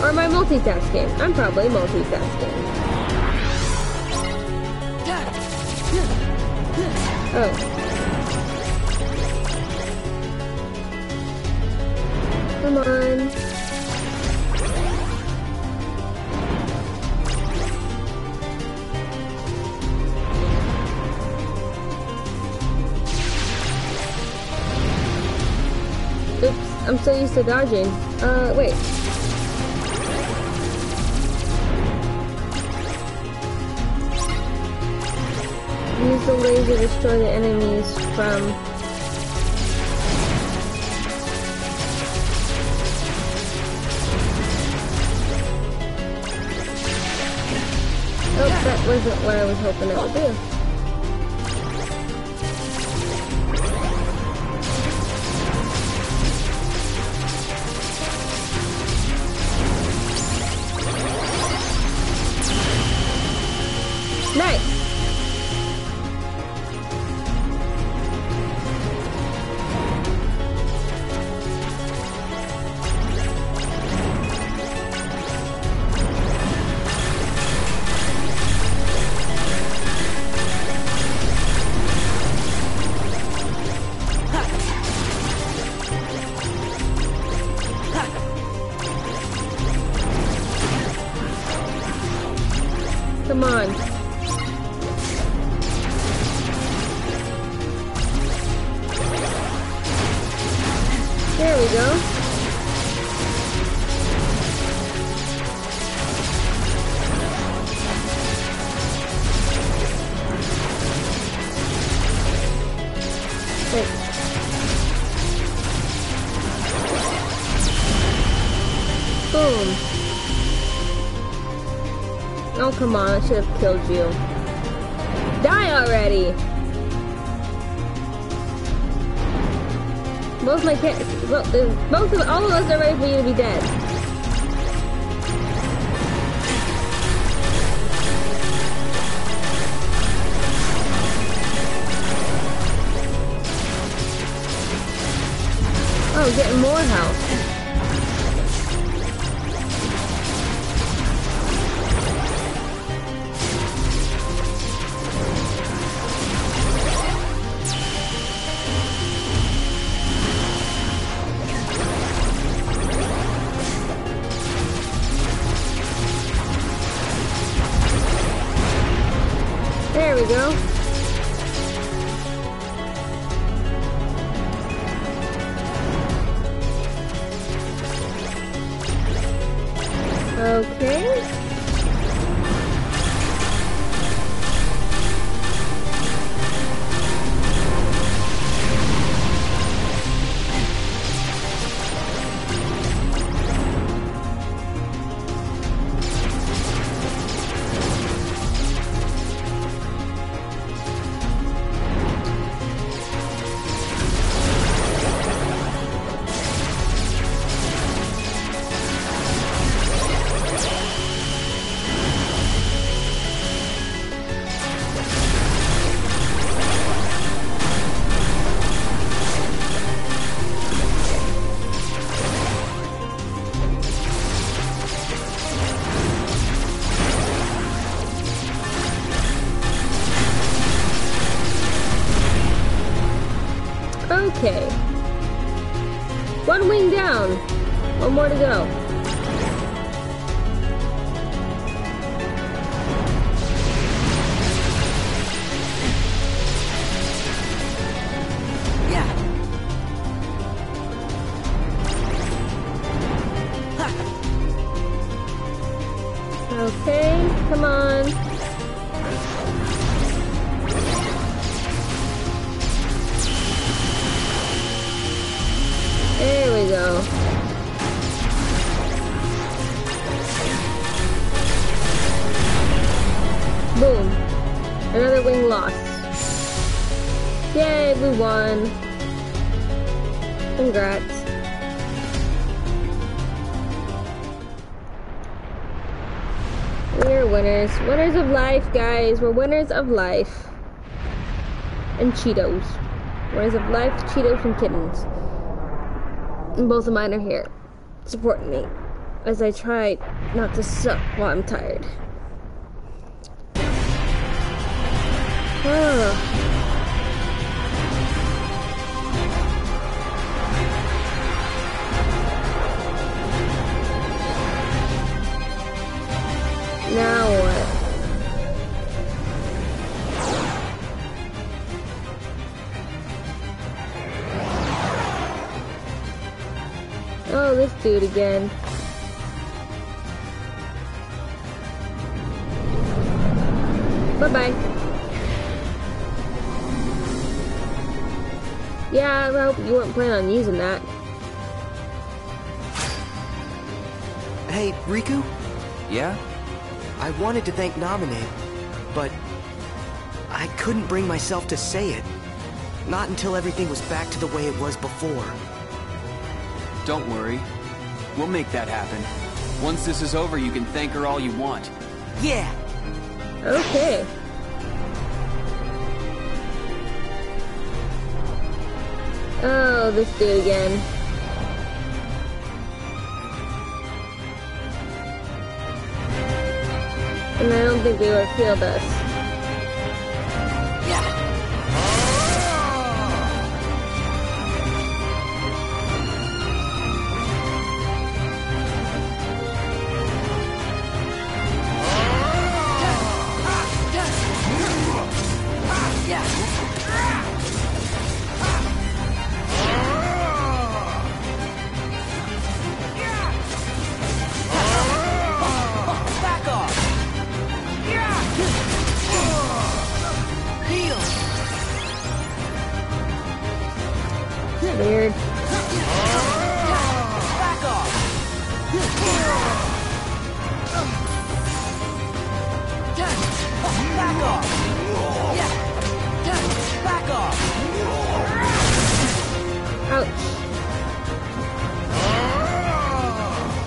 Or am I multitasking? I'm probably multitasking. Oh. Come on. Oops, I'm so used to dodging. Uh, wait. Use the laser to destroy the enemies from... Oh, that wasn't what I was hoping it would do. Killed you. Die already! Most of my well, uh, most of all of us are ready for you to be dead. Oh, getting more health. Won. Congrats. We're winners. Winners of life, guys. We're winners of life. And Cheetos. Winners of life, Cheetos, and kittens. And both of mine are here. Supporting me. as I try not to suck while I'm tired. Oh. Oh, it again. Bye-bye. Yeah, I hope you weren't planning on using that. Hey, Riku? Yeah? I wanted to thank Naminé, but I couldn't bring myself to say it. Not until everything was back to the way it was before. Don't worry. We'll make that happen. Once this is over, you can thank her all you want. Yeah! Okay. Oh, this dude again. And I don't think they would feel us.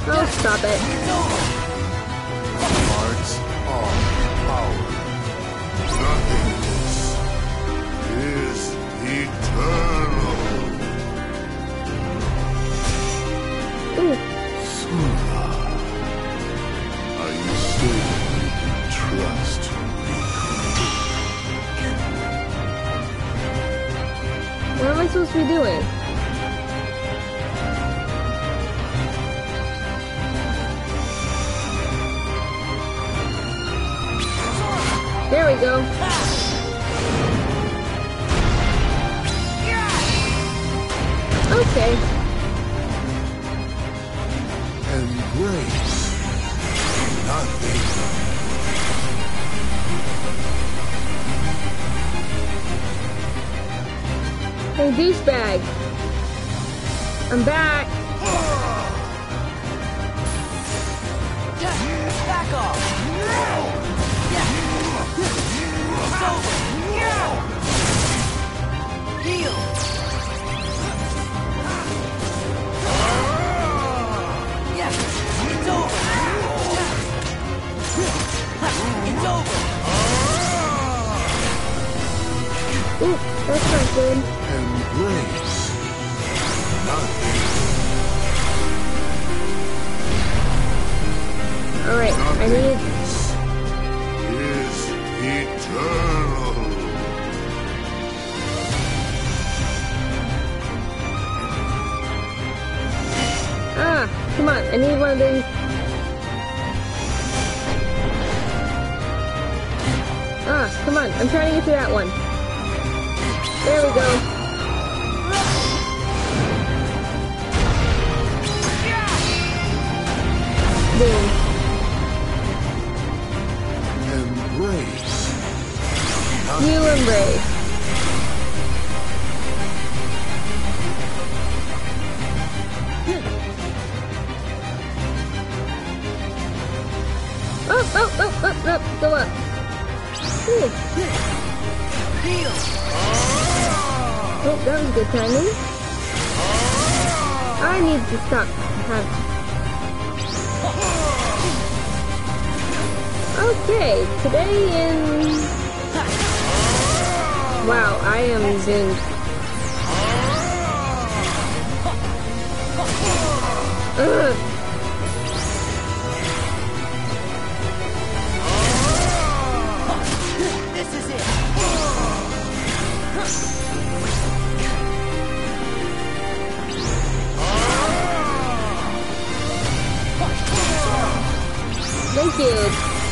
Oh, stop it. Hearts are power. Nothingness is eternal. Ooh. Are you sure you can trust what am I supposed to be doing? Go. I need...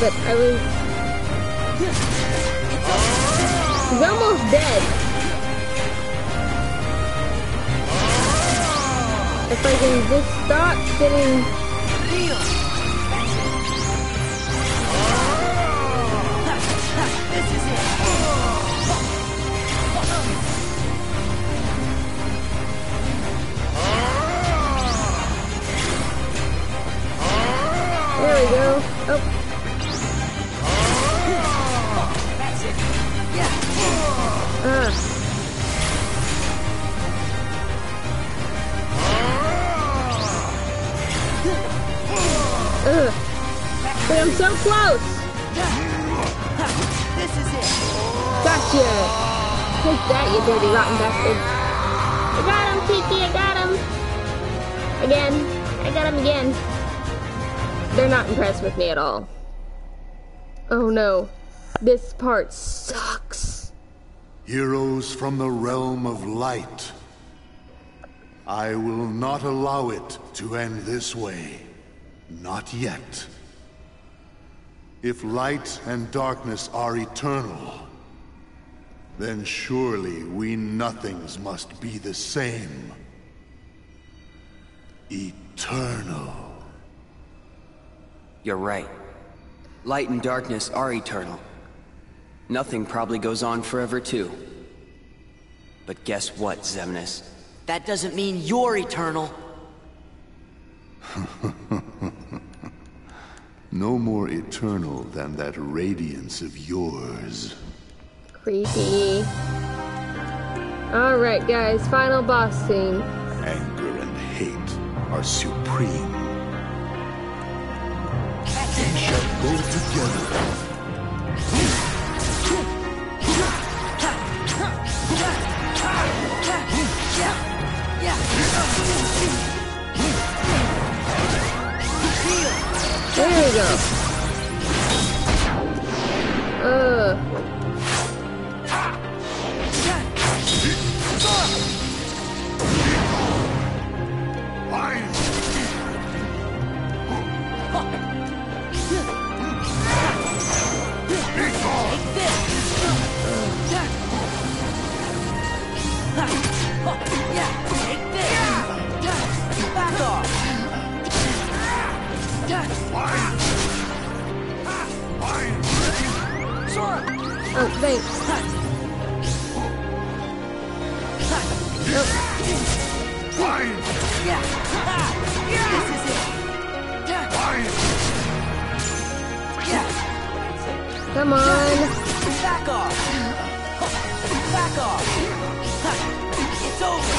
but I was. He's almost dead. If I can just stop getting. Ugh. But I'm so close. This is it. Gotcha. Take that, you dirty rotten bastard. I got him, Kiki. I got him. Again. I got him again. They're not impressed with me at all. Oh no. This part sucks. Heroes from the realm of light. I will not allow it to end this way. Not yet. If light and darkness are eternal, then surely we nothings must be the same. Eternal. You're right. Light and darkness are eternal. Nothing probably goes on forever, too. But guess what, Xemnas? That doesn't mean you're eternal. No more eternal than that radiance of yours. Creepy. Alright, guys. Final boss scene. Anger and hate are supreme. We shall go together. There we go. Uh. Oh, thanks. Yeah. This is it. Yeah. Come on. Back off. Back off. It's over.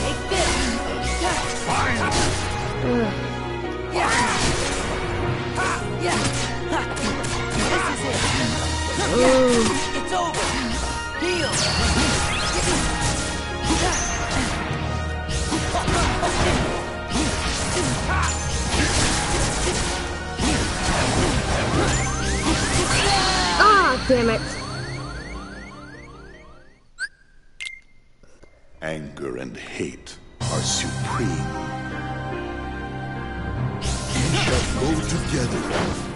Take this. Ugh. It's over. Heal. Ah, damn it. Anger and hate are supreme. We shall go together.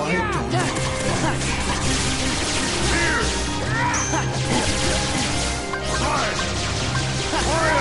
Why don't you... Fire! Fire!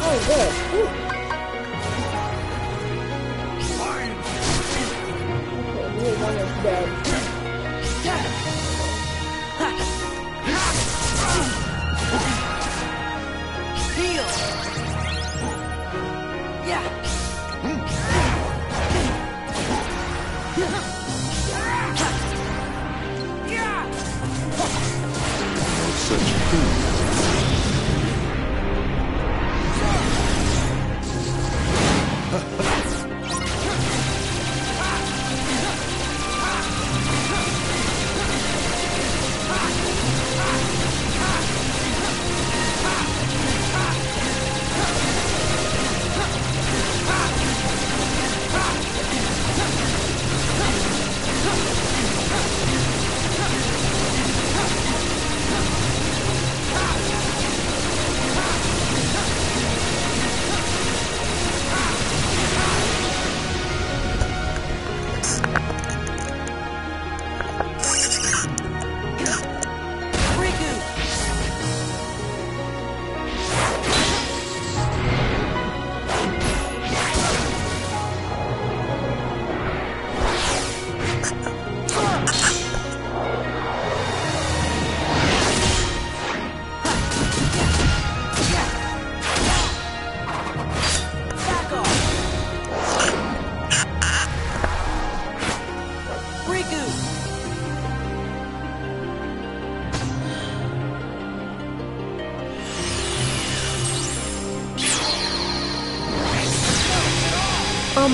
Oh, good. Ooh.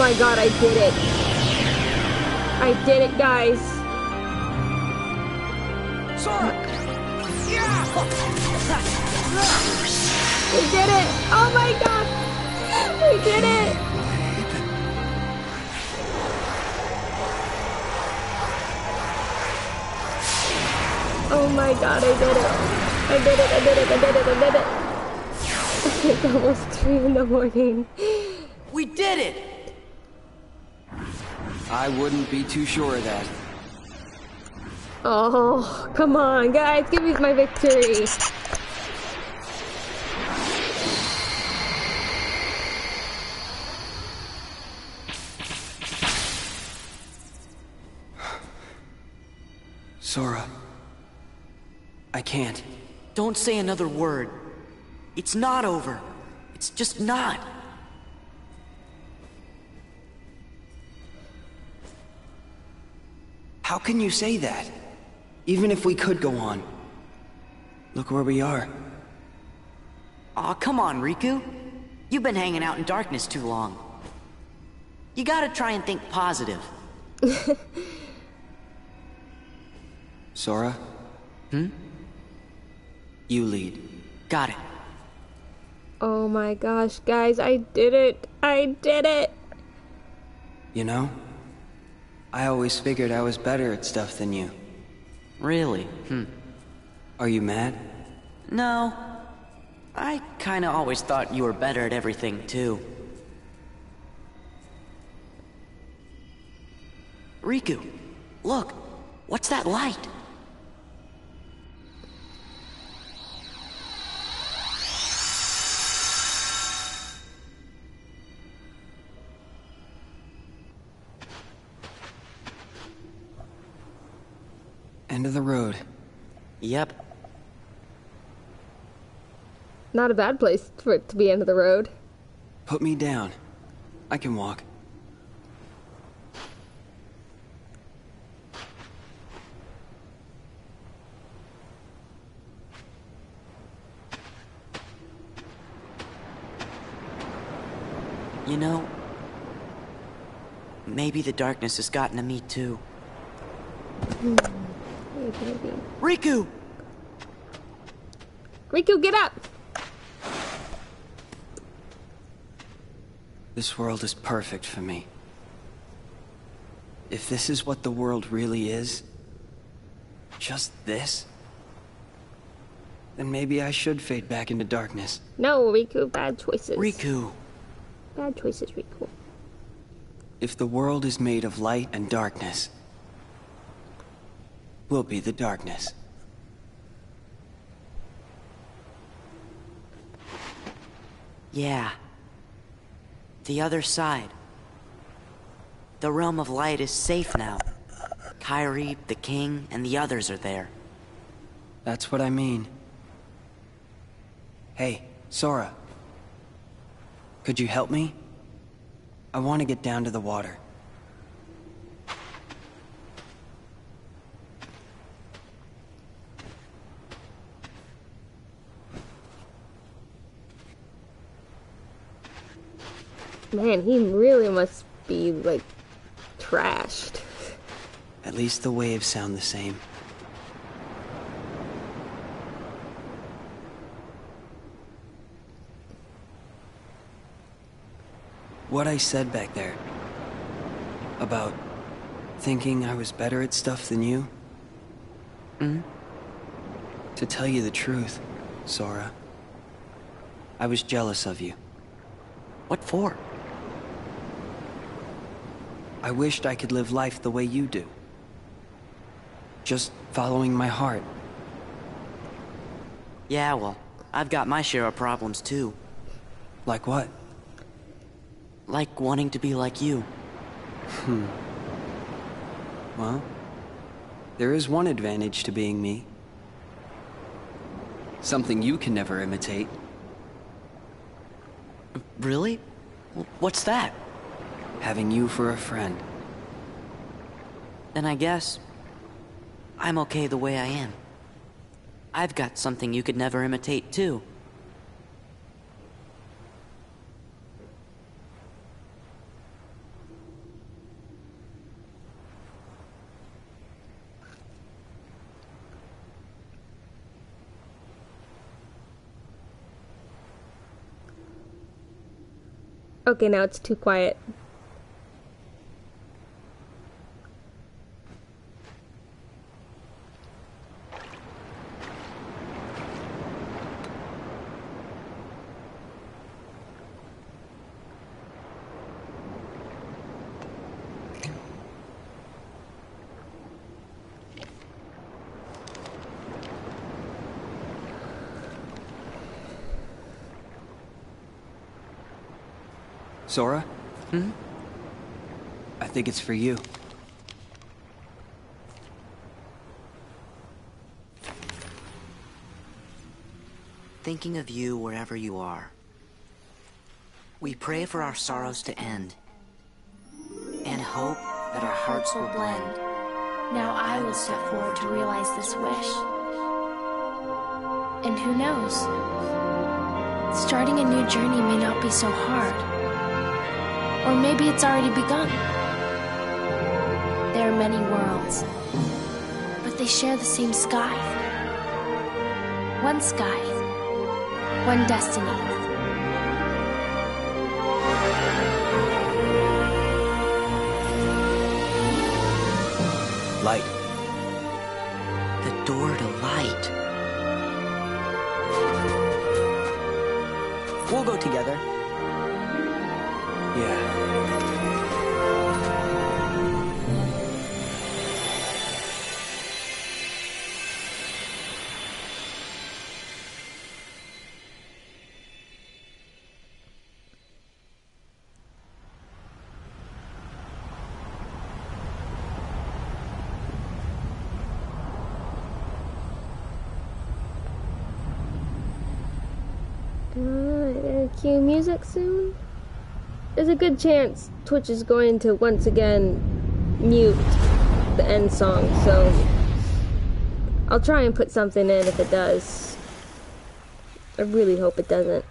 My god, I did it. I did it, guys. Sora! Yeah! We did it! Oh my god! We did it! Oh my god, I did it. I did it, I did it, I did it, I did it. It's almost 3 in the morning. I wouldn't be too sure of that. Oh, come on, guys, give me my victory. Sora. I can't. Don't say another word. It's not over. It's just not. How can you say that? Even if we could go on. Look where we are. Aw, come on, Riku. You've been hanging out in darkness too long. You gotta try and think positive. Sora? Hmm? You lead. Got it. Oh my gosh, guys, I did it. I did it. You know? I always figured I was better at stuff than you. Really? Hmm. Are you mad? No. I kinda always thought you were better at everything, too. Riku, look. What's that light? End of the road. Yep. Not a bad place for it to be end of the road. Put me down. I can walk. You know, maybe the darkness has gotten to me too. Hmm. Riku! Riku, get up! This world is perfect for me. If this is what the world really is, just this, then maybe I should fade back into darkness. No, Riku, bad choices. Riku! Bad choices, Riku. If the world is made of light and darkness, we'll be the darkness. Yeah. The other side. The realm of light is safe now. Kairi, the king, and the others are there. That's what I mean. Hey, Sora. Could you help me? I want to get down to the water. Man, he really must be, like, trashed. At least the waves sound the same. What I said back there about thinking I was better at stuff than you? Hmm? To tell you the truth, Sora, I was jealous of you. What for? I wished I could live life the way you do. Just following my heart. Yeah, well, I've got my share of problems too. Like what? Like wanting to be like you. Hmm. Well, there is one advantage to being me. Something you can never imitate. Really? What's that? having you for a friend. Then I guess I'm okay the way I am. I've got something you could never imitate, too. Okay, now it's too quiet. Sora? Hmm? I think it's for you. Thinking of you wherever you are. We pray for our sorrows to end. And hope that our hearts will blend. Now I will step forward to realize this wish. And who knows? Starting a new journey may not be so hard. Or maybe it's already begun. There are many worlds, but they share the same sky. One sky, one destiny. Light. Cue music soon? There's a good chance Twitch is going to once again mute the end song, so I'll try and put something in if it does. I really hope it doesn't.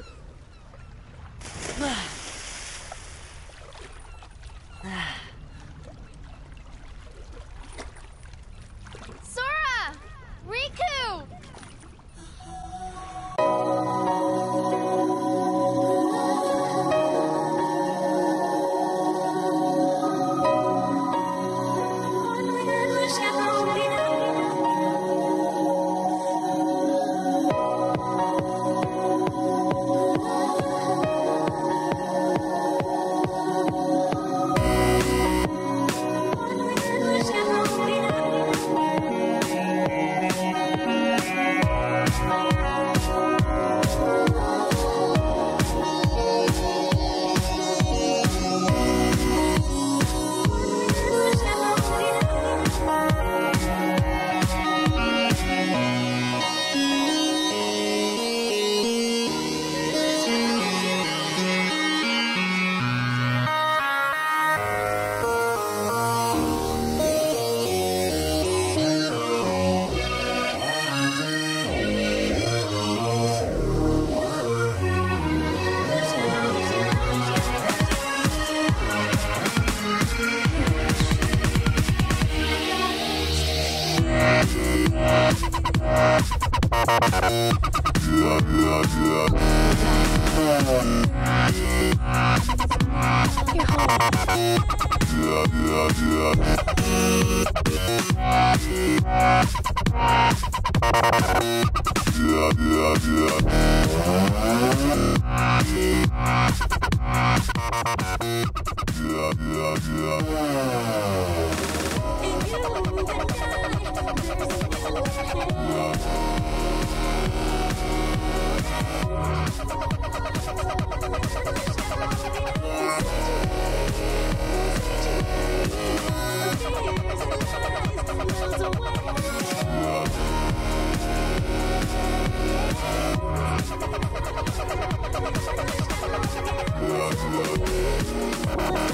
Okay,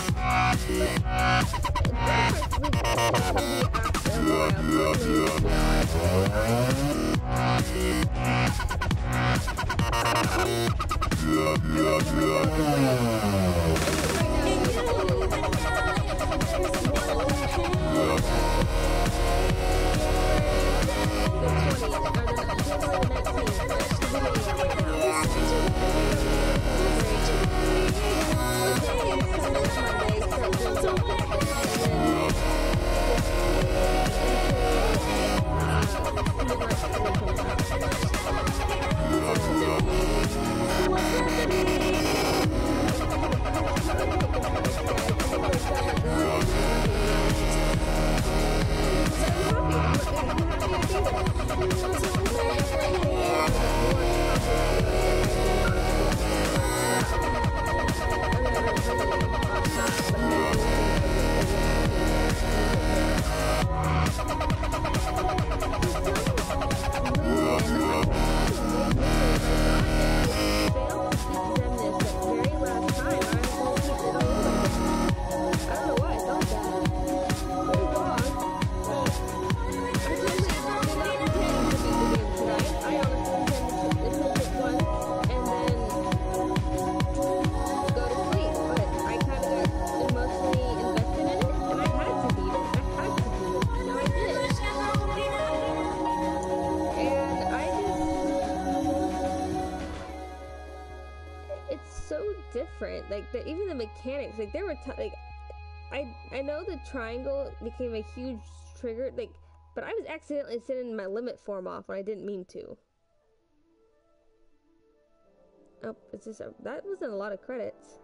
20th, or it's mechanics, like there were t- like I I know the triangle became a huge trigger, like, but I was accidentally sending my limit form off when I didn't mean to. Oh, it's just a, that wasn't a lot of credits,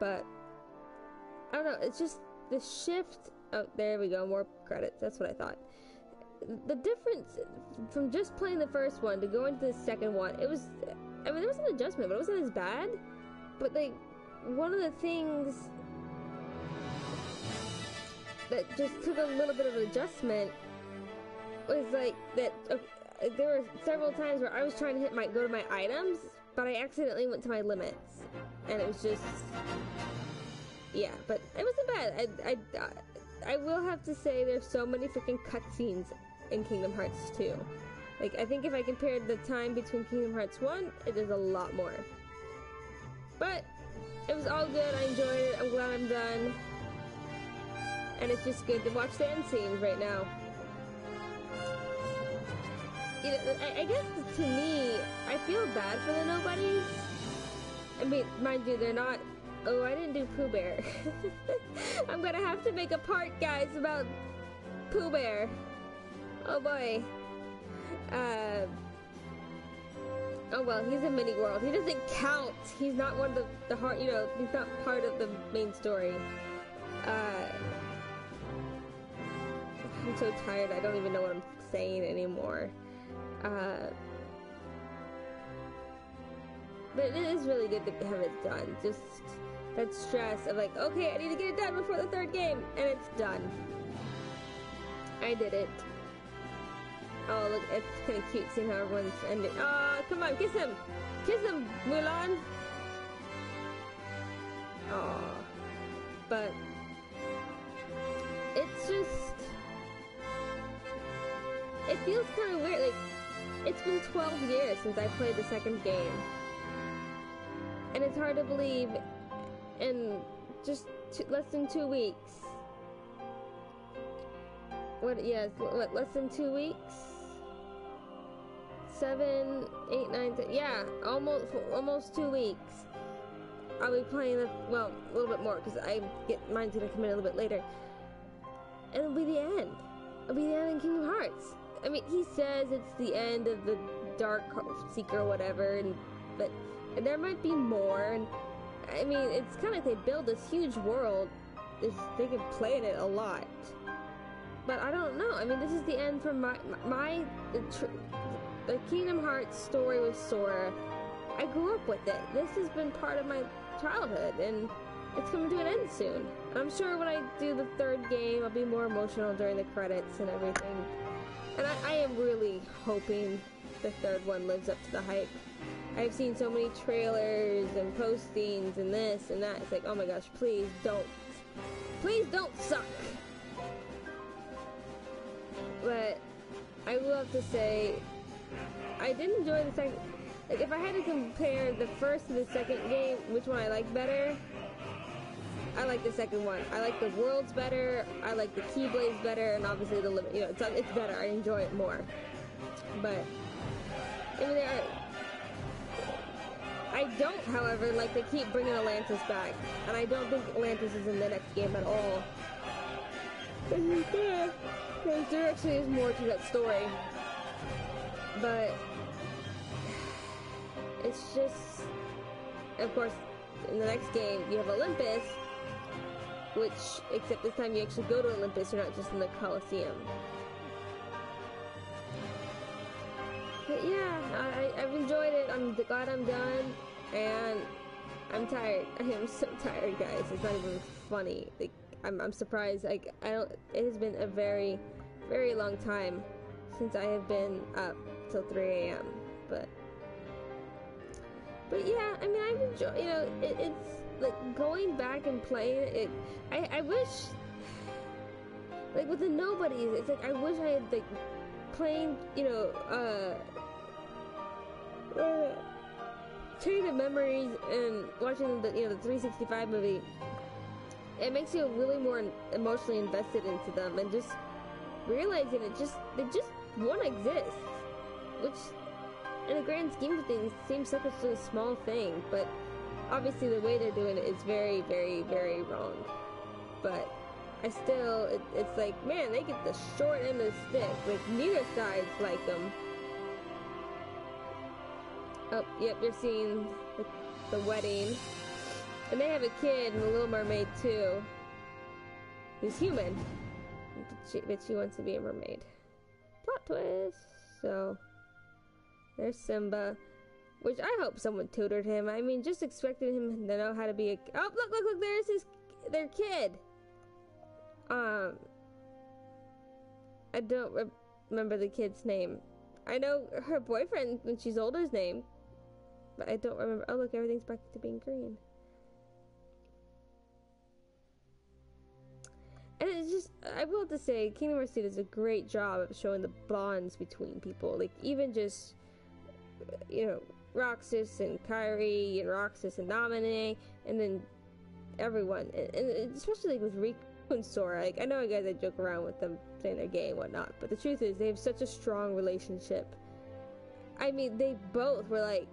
but I don't know. It's just the shift. Oh, there we go. More credits. That's what I thought. The difference from just playing the first one to going to the second one, it was. I mean, there was an adjustment, but it wasn't as bad. But like, one of the things that just took a little bit of adjustment was like that. Uh, there were several times where I was trying to hit my go to my items, but I accidentally went to my limits, and it was just yeah. But it wasn't bad. I I I will have to say there's so many freaking cutscenes in Kingdom Hearts 2. Like I think if I compared the time between Kingdom Hearts 1, it is a lot more. But it was all good. I enjoyed it. I'm glad I'm done. And it's just good to watch the end scenes right now. You know, I, I guess to me, I feel bad for the nobodies. I mean, mind you, they're not. Oh, I didn't do Pooh Bear. I'm gonna have to make a part, guys, about Pooh Bear. Oh boy. Uh. Oh well, he's a mini world. He doesn't count. He's not one of the the heart. You know, he's not part of the main story. Uh. I'm so tired. I don't even know what I'm saying anymore. Uh. But it is really good to have it done. Just that stress of like, okay, I need to get it done before the third game, and it's done. I did it. Oh, look, it's kind of cute seeing how everyone's ending. Oh, come on, kiss him! Kiss him, Mulan! Oh, but it's just. It feels kind of weird. Like, it's been 12 years since I played the second game. And it's hard to believe in just two, less than two weeks. What, yes, what, less than two weeks? Seven, eight, nine, ten, yeah, almost, almost two weeks. I'll be playing the, well, a little bit more because I get mine's gonna come in a little bit later. And it'll be the end. It'll be the end in Kingdom Hearts. I mean, he says it's the end of the Dark Seeker or whatever, and but and there might be more. And I mean, it's kind of like they build this huge world, they can play in it a lot. But I don't know. I mean, this is the end for my my the, the Kingdom Hearts story with Sora. I grew up with it. This has been part of my childhood, and it's coming to an end soon. I'm sure when I do the third game, I'll be more emotional during the credits and everything. And I, I am really hoping the third one lives up to the hype. I've seen so many trailers and postings and this and that. It's like, oh my gosh, please don't. Please don't suck. But I will have to say, I did enjoy the second. Like, if I had to compare the first and the second game, which one I like better, I like the second one. I like the worlds better. I like the keyblades better, and obviously the limit. You know, it's it's better. I enjoy it more. But I mean, are, I don't, however, like they keep bringing Atlantis back, and I don't think Atlantis is in the next game at all. There actually is more to that story. But it's just, of course, in the next game you have Olympus, which, except this time you actually go to Olympus, you're not just in the Colosseum. But yeah, I, I've enjoyed it. I'm glad I'm done, and I'm tired. I am so tired, guys. It's not even funny. Like I'm, I'm surprised. Like I don't. It has been a very, very long time since I have been up till 3 a.m. But, but yeah. I mean, I've enjoyed. You know, it, it's like going back and playing it. I, I wish. Like with the nobodies, it's like I wish I had like playing, you know, uh, uh of Memories and watching the, you know, the 365 movie, it makes you really more emotionally invested into them and just realizing it just, they just want to exist, which in the grand scheme of things seems such a small thing, but obviously the way they're doing it is very, very, very wrong. But I still, it, it's like, man, they get the short end of the stick. Like, neither sides like them. Oh, yep, you're seeing the, the wedding. And they have a kid in The Little Mermaid, too. Who's human. But she, but she wants to be a mermaid. Plot twist. So, there's Simba. Which I hope someone tutored him. I mean, just expecting him to know how to be a... Oh, look, look, look, there's his... Their kid. Um, I don't re remember the kid's name. I know her boyfriend when she's older's name, but I don't remember. Oh, look, everything's back to being green. And it's just, I will have to say, Kingdom Hearts 2 does a great job of showing the bonds between people. Like, even just, you know, Roxas and Kairi, and Roxas and Naminé, and then everyone. And, and especially like with Riku and Sora. Like, I know guys I joke around with them saying they're gay and whatnot, but the truth is they have such a strong relationship. I mean, they both were like,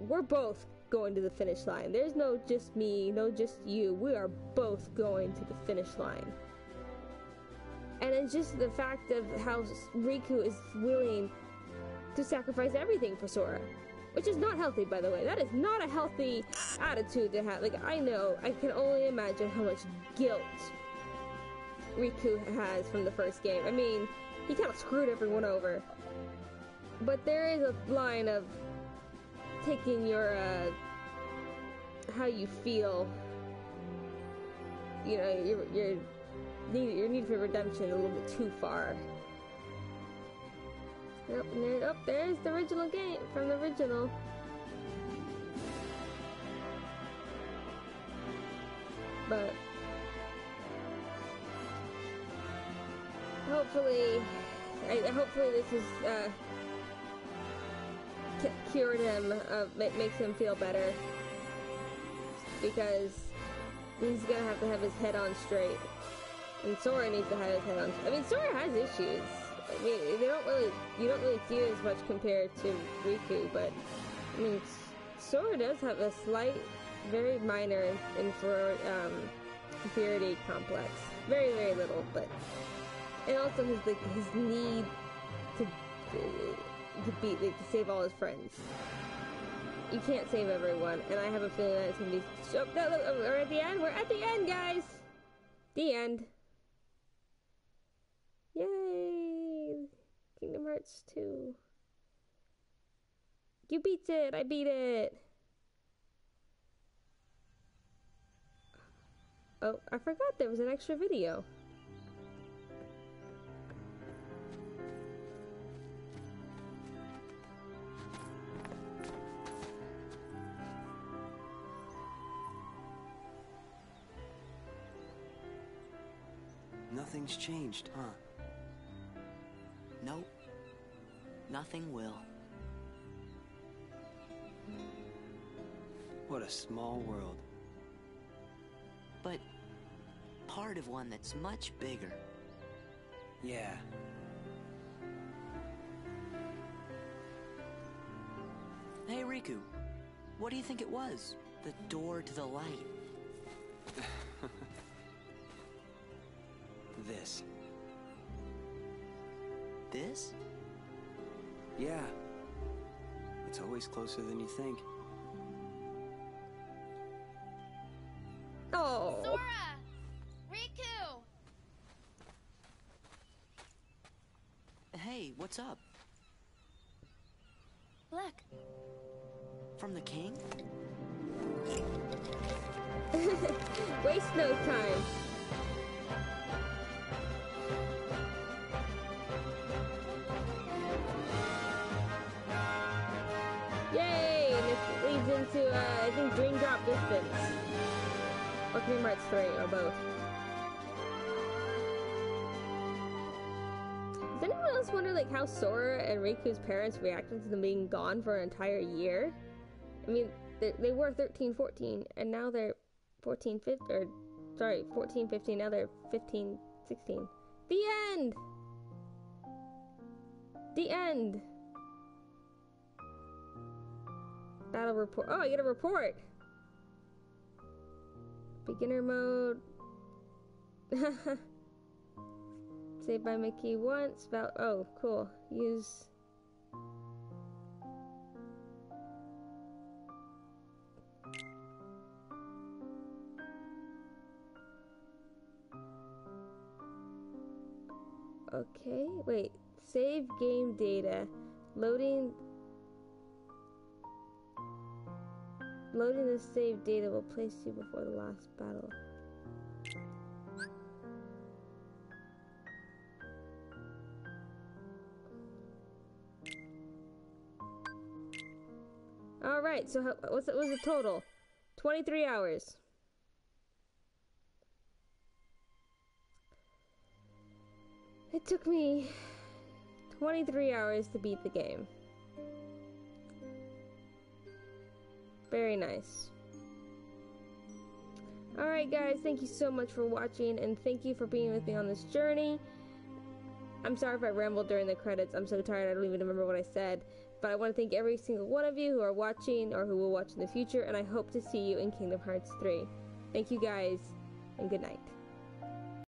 we're both going to the finish line. There's no just me, no just you. We are both going to the finish line. And it's just the fact of how Riku is willing to sacrifice everything for Sora. Which is not healthy, by the way. That is not a healthy attitude to have. Like, I know, I can only imagine how much guilt Riku has from the first game. I mean, he kind of screwed everyone over. But there is a line of taking your, uh, how you feel, you know, your, your need, your need for redemption a little bit too far. Yep, and oh, there's the original game from the original. But hopefully, I, hopefully this is uh, cured him, uh, makes him feel better because he's gonna have to have his head on straight, and Sora needs to have his head on. I mean, Sora has issues. I mean, they don't really, you don't really see it as much compared to Riku, but I mean, Sora does have a slight, very minor inferior, um, inferiority complex. Very, very little, but and also his like his need to to beat like to save all his friends. you can't save everyone, and I have a feeling that it's gonna be. So, no, look, we're at the end. We're at the end, guys. The end. Kingdom Hearts 2. You beat it. I beat it. Oh, I forgot there was an extra video. Nothing's changed, huh? Nope. Nothing will. What a small world. But part of one that's much bigger. Yeah. Hey, Riku. What do you think it was? The door to the light. This. This? Yeah. It's always closer than you think. Oh. Sora! Riku! Hey, what's up? Look, From the king? Waste no time. Or Kingdom Hearts 3, or both. Does anyone else wonder, like, how Sora and Riku's parents reacted to them being gone for an entire year? I mean, they, they were 13, 14, and now they're 14, 15, or, sorry, 14, 15, now they're 15, 16. The end! The end! Battle report. Oh, I get a report! Beginner mode. Saved by Mickey once. Val- oh, cool. Use. Okay, wait. Save game data. Loading. Loading the saved data will place you before the last battle. All right. So how, what's what was the total? Twenty-three hours. It took me 23 hours to beat the game. Very nice. Alright, guys, thank you so much for watching and thank you for being with me on this journey. I'm sorry if I rambled during the credits. I'm so tired, I don't even remember what I said. But I want to thank every single one of you who are watching or who will watch in the future, and I hope to see you in Kingdom Hearts 3. Thank you, guys, and good night.